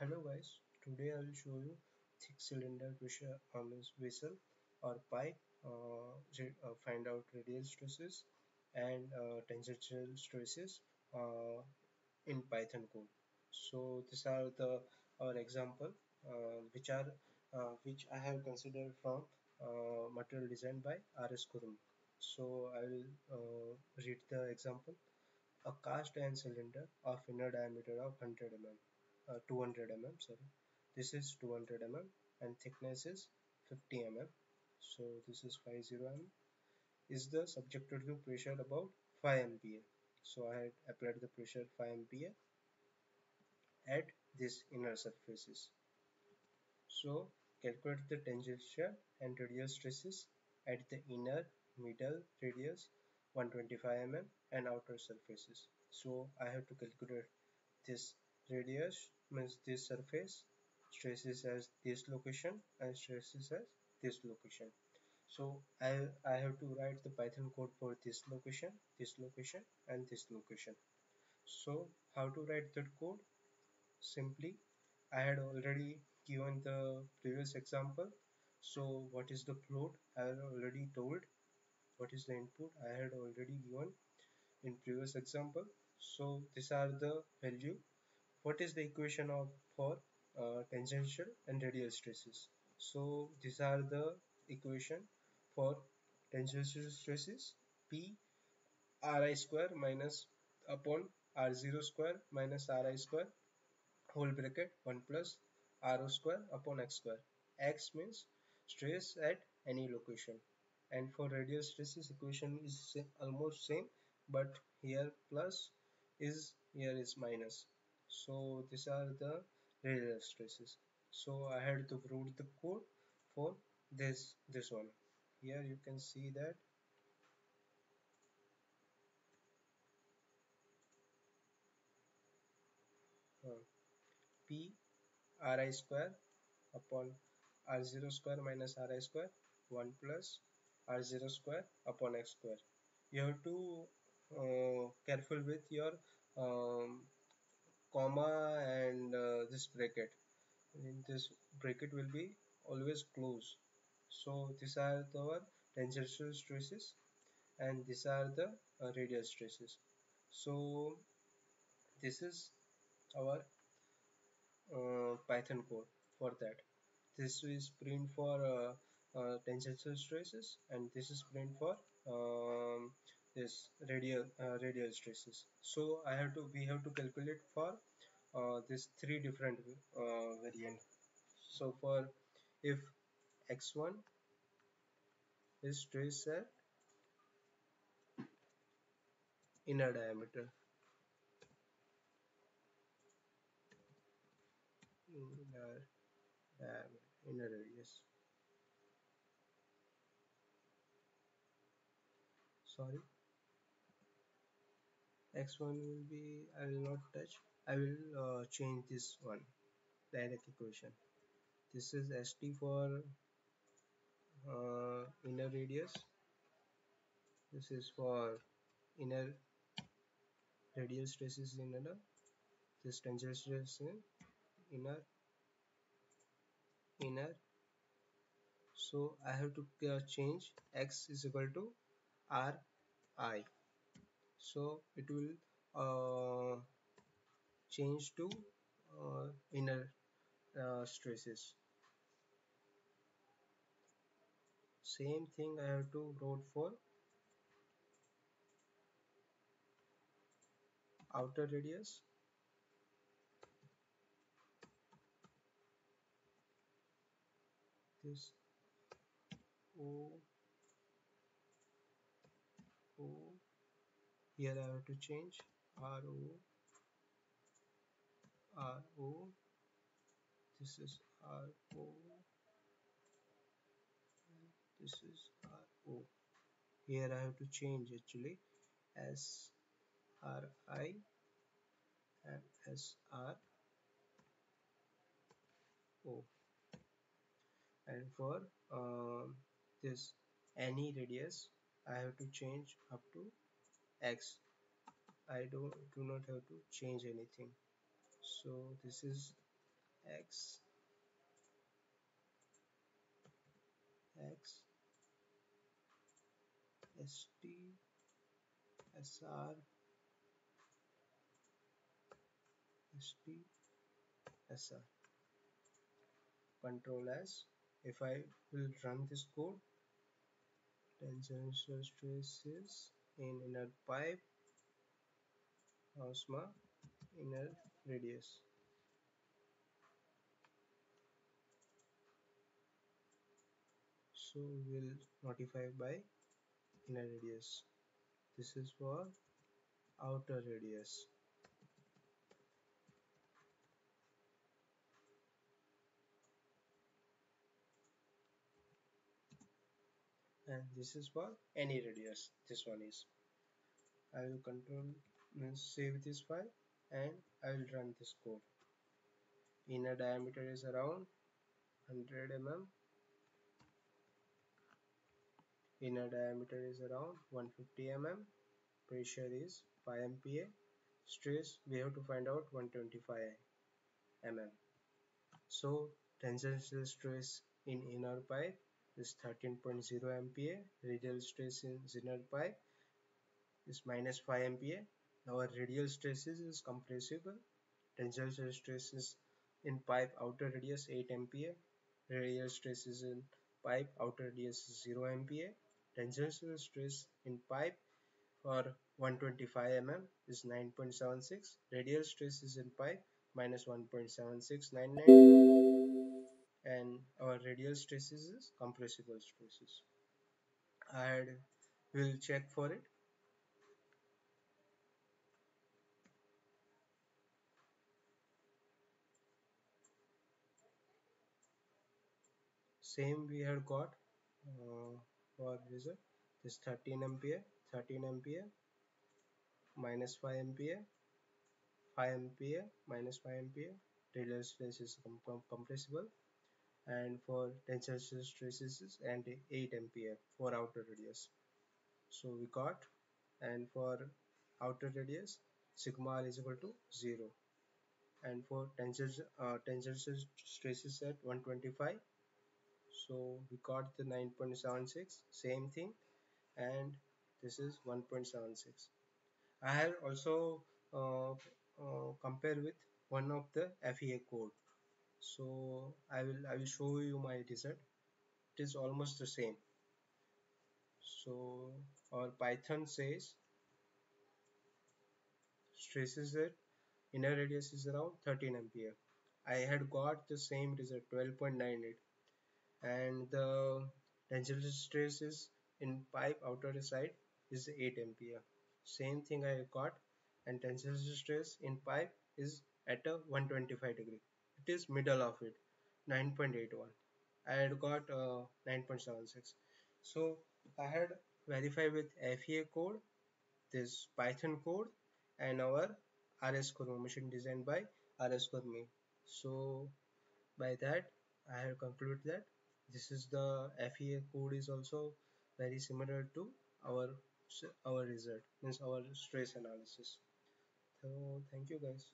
Hello guys, today I will show you thick cylinder pressure vessel or pipe, uh, uh, find out radial stresses and uh, tangential stresses uh, in Python code. So these are the our example uh, which are which I have considered from material designed by R.S. Khurmi. So I will read the example. A cast iron cylinder of inner diameter of 100 mm uh, 200 mm sorry. This is 200 mm and thickness is 50 mm so this is 50 mm is the subjected to pressure about 5 MPa? So I had applied the pressure 5 MPa at this inner surfaces. So calculate the tangential and radial stresses at the inner middle radius 125 mm and outer surfaces. So I have to calculate this radius means this surface stresses as this location and stresses as this location. So I, I have to write the python code for this location this location and this location. So how to write that code? Simply I had already given the previous example. So what is the float? I had already told. What is the input? I had already given in previous example. So these are the value what is the equation of for uh, tangential and radial stresses? So these are the equation for tangential stresses. P ri square minus upon r0 square minus ri square whole bracket 1 plus ro square upon x square. X means stress at any location. And for radial stresses equation is almost same but here plus is here is minus so these are the radial stresses. So I had to wrote the code for this this one. Here you can see that. Uh, p ri square upon r0 square minus ri square 1 plus r0 square upon x square. You have to uh, careful with your um, comma and uh, this bracket. In this bracket will be always closed so these are our tangential stresses and these are the uh, radial stresses. So this is our uh, python code for that. This is print for uh, uh, stresses and this is print for um, this radial uh, radial stresses so I have to we have to calculate for uh, this three different uh, variant. So for if x1 is stress at inner diameter inner diameter inner radius. Sorry x1 will be I will not touch I will uh, change this one direct equation. This is st for uh, inner radius. This is for inner radial stresses in inner this tangential stress in inner inner. So I have to uh, change x is equal to r i so it will uh, change to uh, inner uh, stresses. Same thing I have to wrote for outer radius. This O O here I have to change. R O R O this is R O this is R O. Here I have to change actually S R I and S R O. And for um, this any radius I have to change up to X. I don't do not have to change anything. So this is X. X. ST SR ST SR control s. If I will run this code tangential stresses in inner pipe osma inner radius. So we'll notify by inner radius. This is for outer radius and this is for any radius. This one is. I will control means save this file and I will run this code. Inner diameter is around 100 mm inner diameter is around 150 mm pressure is 5 MPa stress we have to find out 125 mm so tensile stress in inner pipe is 13.0 MPa radial stress in inner pipe is minus 5 MPa our radial stresses is compressible. Tensile stresses in pipe outer radius 8 MPa radial stresses in pipe outer radius 0 MPa tensile stress in pipe for 125 mm is 9.76 radial stress is in pipe minus 1.7699 and our radial stresses is compressible stresses. And we'll check for it. Same we had got uh, for result this 13 MPa 13 MPa minus 5 MPa 5 MPa minus 5 MPa radial stress is compressible and for tensile stresses and 8 MPa for outer radius. So we got and for outer radius sigma r is equal to 0 and for tensile uh, tensile stresses at 125 so we got the 9.76 same thing and this is 1.76 I have also uh, uh, compare with one of the FEA code so I will I will show you my result. It is almost the same. So our Python says stresses that inner radius is around 13 MPa. I had got the same result 12.98 and the tensile stress is in pipe outer side is 8 MPa. Same thing I got. And tensile stress in pipe is at a 125 degree it is middle of it 9.81 I had got uh, 9.76 so I had verified with FEA code this Python code and our RS Core machine designed by RS me. So by that I have concluded that this is the FEA code is also very similar to our our result means our stress analysis. So thank you guys